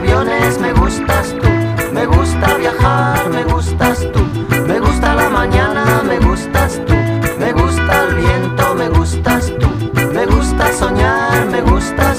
aviones, me gustas tú. Me gusta viajar, me gustas tú. Me gusta la mañana, me gustas tú. Me gusta el viento, me gustas tú. Me gusta soñar, me gusta